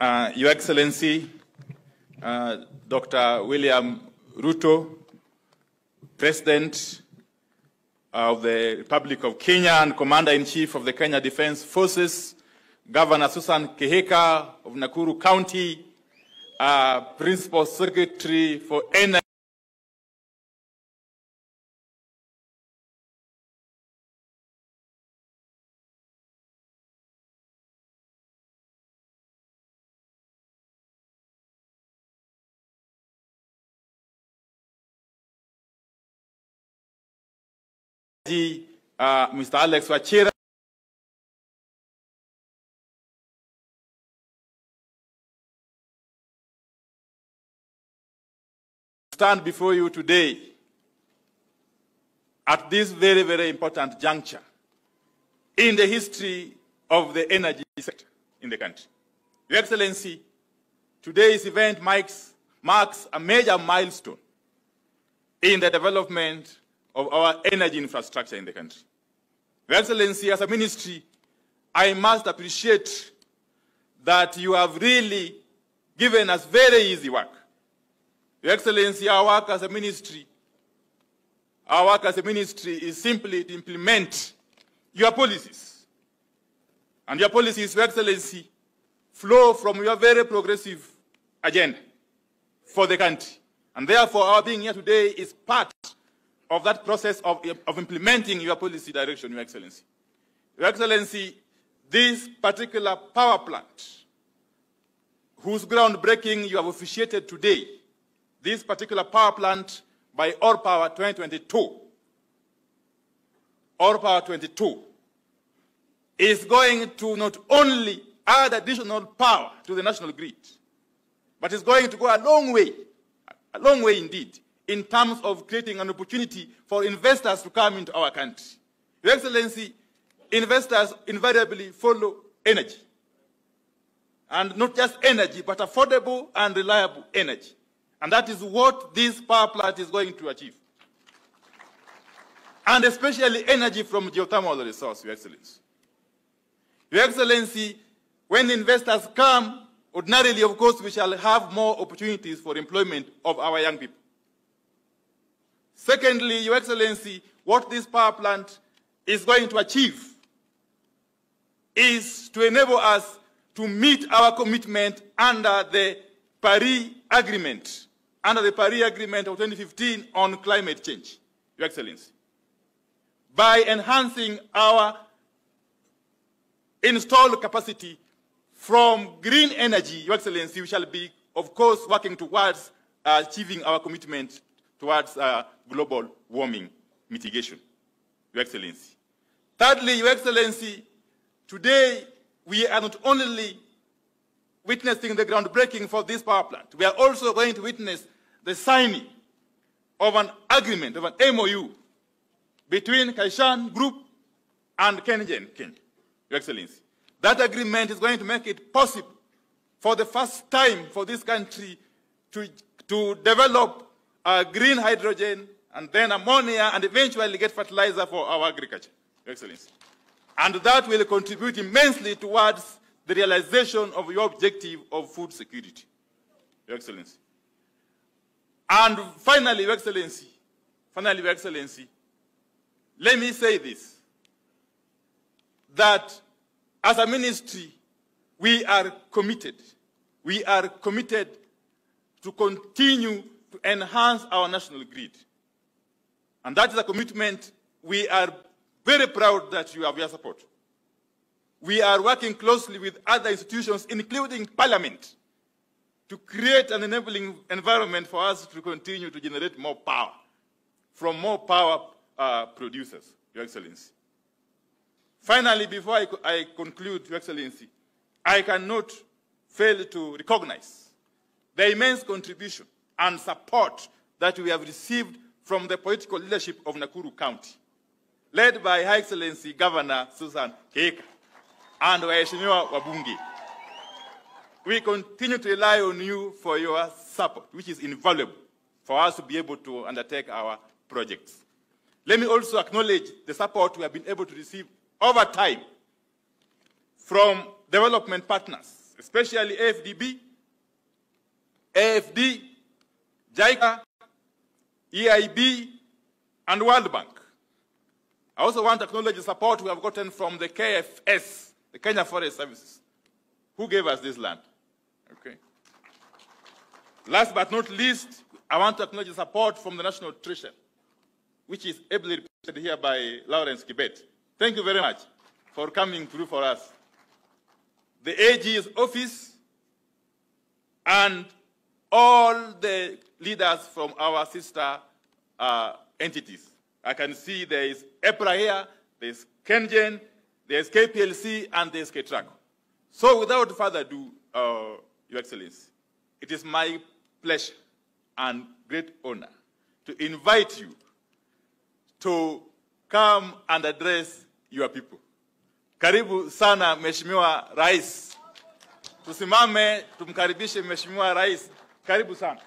uh, Your Excellency, uh, Dr. William Ruto, President of the Republic of Kenya and Commander-in-Chief of the Kenya Defense Forces, Governor Susan Kihika of Nakuru County, uh, Principal Secretary for Uh, Mr. Alex Wachira, stand before you today at this very, very important juncture in the history of the energy sector in the country. Your Excellency, today's event marks, marks a major milestone in the development of our energy infrastructure in the country. Your Excellency, as a ministry, I must appreciate that you have really given us very easy work. Your Excellency, our work as a ministry, our work as a ministry is simply to implement your policies. And your policies, Your Excellency, flow from your very progressive agenda for the country. And therefore, our being here today is part of that process of, of implementing your policy direction, Your Excellency. Your Excellency, this particular power plant, whose groundbreaking you have officiated today, this particular power plant by Orpower 2022, Orpower 22, is going to not only add additional power to the national grid, but is going to go a long way, a long way indeed, in terms of creating an opportunity for investors to come into our country. Your Excellency, investors invariably follow energy. And not just energy, but affordable and reliable energy. And that is what this power plant is going to achieve. And especially energy from geothermal resource, Your Excellency. Your Excellency, when investors come, ordinarily, of course, we shall have more opportunities for employment of our young people. Secondly, Your Excellency, what this power plant is going to achieve is to enable us to meet our commitment under the Paris Agreement, under the Paris Agreement of 2015 on climate change, Your Excellency, by enhancing our installed capacity from green energy, Your Excellency, we shall be, of course, working towards achieving our commitment towards uh, global warming mitigation, Your Excellency. Thirdly, Your Excellency, today we are not only witnessing the groundbreaking for this power plant, we are also going to witness the signing of an agreement, of an MOU, between Kaishan Group and KenGen, Kenya, Your Excellency. That agreement is going to make it possible for the first time for this country to, to develop uh, green hydrogen and then ammonia and eventually get fertilizer for our agriculture, Your Excellency. And that will contribute immensely towards the realization of your objective of food security, Your Excellency. And finally, Your Excellency, finally, Your Excellency, let me say this, that as a ministry, we are committed. We are committed to continue to enhance our national grid. And that is a commitment we are very proud that you have your support. We are working closely with other institutions, including Parliament, to create an enabling environment for us to continue to generate more power from more power uh, producers, Your Excellency. Finally, before I, I conclude, Your Excellency, I cannot fail to recognize the immense contribution and support that we have received from the political leadership of Nakuru County, led by High Excellency Governor Susan Kihika and waheshimiwa wabunge. We continue to rely on you for your support, which is invaluable for us to be able to undertake our projects. Let me also acknowledge the support we have been able to receive over time from development partners, especially AFDB, AFD, JICA, EIB, and World Bank. I also want to acknowledge the support we have gotten from the KFS, the Kenya Forest Services, who gave us this land. Okay. Last but not least, I want to acknowledge the support from the National Treasury, which is ably represented here by Lawrence Kibet. Thank you very much for coming through for us. The AG's office and all the leaders from our sister uh, entities. I can see there is EPRA here, there's KenGen, there's KPLC, and there's KETRACO. So without further ado, uh, Your Excellency, it is my pleasure and great honor to invite you to come and address your people. Karibu sana Mheshimiwa Rais. Tusimame tumkaribishe Mheshimiwa Rais. Karibu sana.